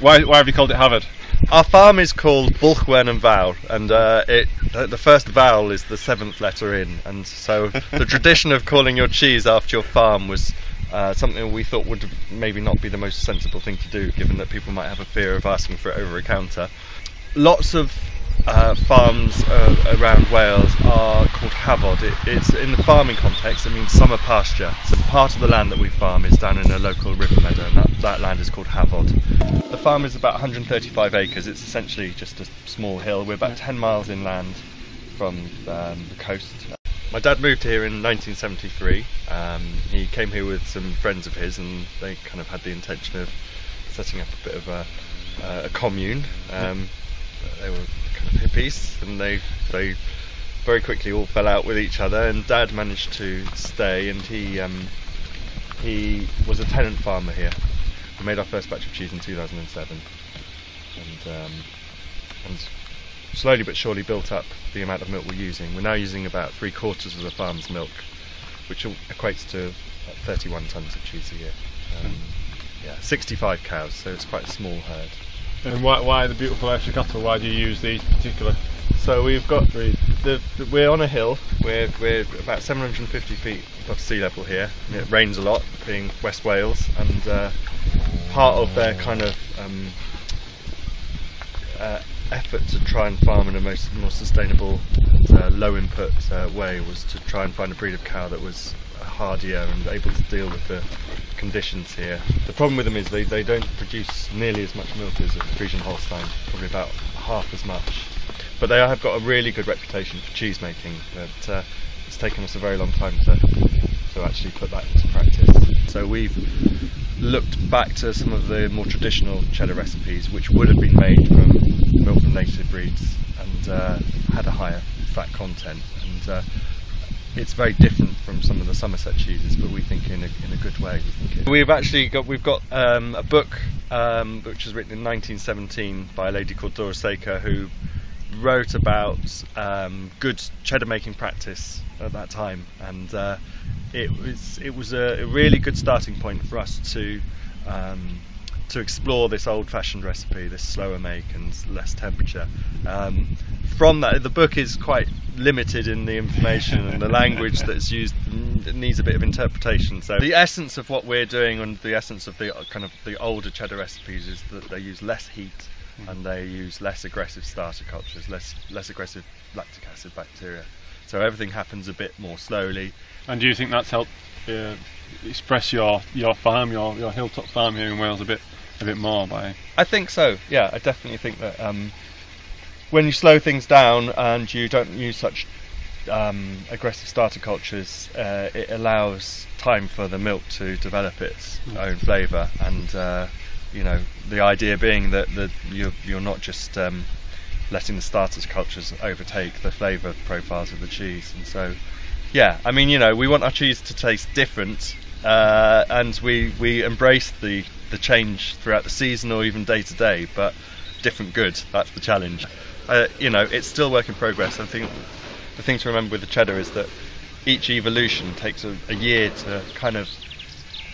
Why, why have you called it Hafod? Our farm is called Bwlchwernen Fawr, and uh, it the first vowel is the seventh letter in, and so the tradition of calling your cheese after your farm was uh, something we thought would maybe not be the most sensible thing to do, given that people might have a fear of asking for it over a counter. Lots of uh, farms uh, around Wales are called Hafod. It, it's in the farming context. It means summer pasture. So part of the land that we farm is down in a local river meadow, and that, that land is called Hafod. The farm is about 135 acres. It's essentially just a small hill. We're about 10 miles inland from um, the coast. My dad moved here in 1973. Um, he came here with some friends of his, and they kind of had the intention of setting up a bit of a, uh, a commune. Um, they were kind of hippies, and they they very quickly all fell out with each other. And Dad managed to stay, and he um, he was a tenant farmer here. We made our first batch of cheese in 2007, and um, and slowly but surely built up the amount of milk we're using. We're now using about three quarters of the farm's milk, which equates to 31 tons of cheese a year. Um, yeah, 65 cows, so it's quite a small herd. And why, why the beautiful cattle? Why do you use these particular? So we've got the, the, we're on a hill. We're we're about 750 feet above sea level here. It rains a lot, being West Wales, and uh, part of their kind of um, uh, effort to try and farm in a most more sustainable, uh, low input uh, way was to try and find a breed of cow that was hardier and able to deal with the conditions here. The problem with them is they, they don't produce nearly as much milk as a Friesian Holstein, probably about half as much. But they have got a really good reputation for cheese making, but uh, it's taken us a very long time to, to actually put that into practice. So we've looked back to some of the more traditional cheddar recipes, which would have been made from milk from native breeds and uh, had a higher fat content. And uh, it's very different from some of the Somerset cheeses, but we think in a, in a good way. We have actually got we've got um, a book um, which was written in 1917 by a lady called Dora Saker who wrote about um, good cheddar making practice at that time, and uh, it was it was a, really good starting point for us to um, to explore this old-fashioned recipe, this slower make and less temperature. Um, from that, the book is quite limited in the information and the language that's used needs a bit of interpretation. So the essence of what we're doing and the essence of the kind of the older cheddar recipes is that they use less heat mm. and they use less aggressive starter cultures, less less aggressive lactic acid bacteria. So everything happens a bit more slowly. And do you think that's helped uh, express your your farm, your your hilltop farm here in Wales a bit a bit more by? I think so. Yeah, I definitely think that. Um, when you slow things down and you don't use such um, aggressive starter cultures, uh, it allows time for the milk to develop its mm. own flavour. And uh, you know, the idea being that, that you're, you're not just um, letting the starter cultures overtake the flavour profiles of the cheese. And so, yeah, I mean, you know, we want our cheese to taste different, uh, and we we embrace the the change throughout the season or even day to day, but different good. That's the challenge uh, you know, it's still work in progress. I think the thing to remember with the cheddar is that each evolution takes a, a year to kind of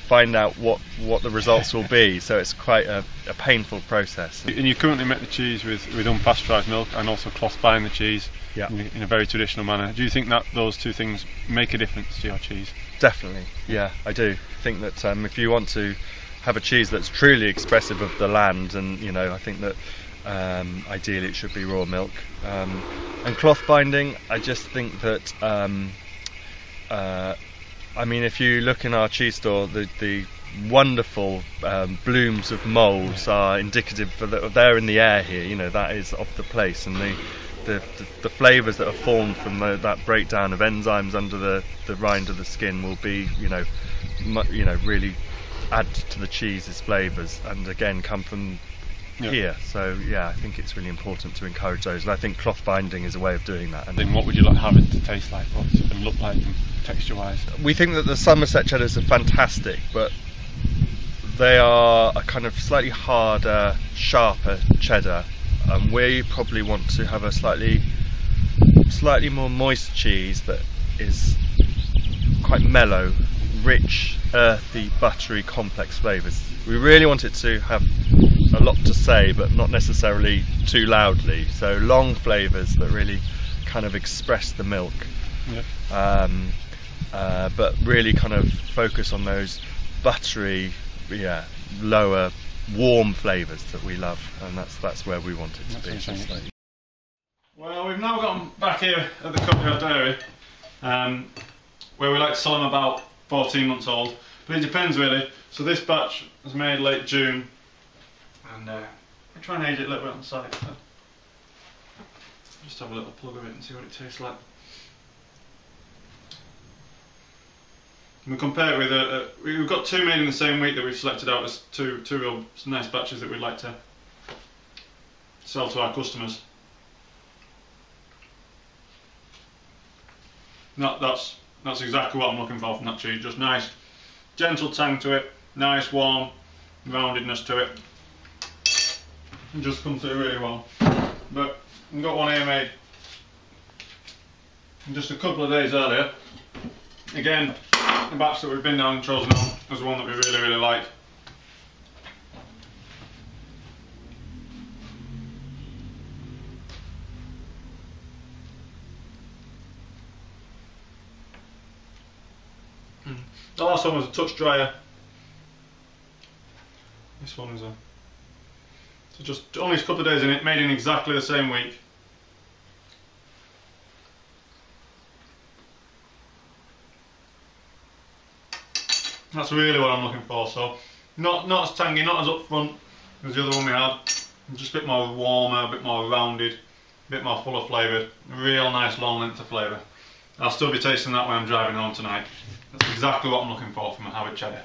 find out what, what the results will be. So it's quite a, a, painful process. And you currently make the cheese with, with unpasteurised milk and also cloth bind the cheese yeah. in, in, a very traditional manner. Do you think that those two things make a difference to your cheese? Definitely, yeah, I do. I think that um, if you want to have a cheese that's truly expressive of the land, and you know, I think that um, ideally, it should be raw milk. Um, and cloth binding, I just think that. Um, uh, I mean, if you look in our cheese store, the, the wonderful um, blooms of molds are indicative that they're in the air here. You know, that is off the place, and the the, the, the flavours that are formed from the, that breakdown of enzymes under the, the rind of the skin will be, you know, mu- you know, really add to the cheese's flavours, and again come from yeah. here. So yeah, I think it's really important to encourage those, and I think cloth binding is a way of doing that. And then what would you like have it to taste like, and look like, and texture-wise? We think that the Somerset cheddars are fantastic, but they are a kind of slightly harder, sharper cheddar. And we probably want to have a slightly, slightly more moist cheese that is quite mellow, rich, earthy, buttery, complex flavours. We really want it to have a lot to say, but not necessarily too loudly. So long flavours that really kind of express the milk, Yeah. um, uh, but really kind of focus on those buttery, yeah, lower, warm flavours that we love, and that's that's where we want it to That's be. Well, we've now gotten back here at the Courtyard Dairy, um, where we like to sell them about 14 months old. But it depends really. So this batch was made late June, and uh, we try and age it a little bit on the side. So just have a little plug of it and see what it tastes like. And we compare it with a, a, we've got two made in the same week that we've selected out as two two real nice batches that we'd like to sell to our customers. That, that's that's exactly what I'm looking for from that cheese. Just nice, gentle tang to it, nice warm roundedness to it. Just comes through really well. But we've got one here made just a couple of days earlier. Again, the batch that we've been down chosen on was one that we really really like. Hmm. The last one was a touch drier. This one is a. So just only a couple of days in it, made in exactly the same week. That's really what I'm looking for. So, not not as tangy, not as upfront as the other one we had. Just a bit more warmer, a bit more rounded, a bit more full of flavour. Real nice long length of flavour. I'll still be tasting that when I'm driving home tonight. That's exactly what I'm looking for from a Hafod Cheddar.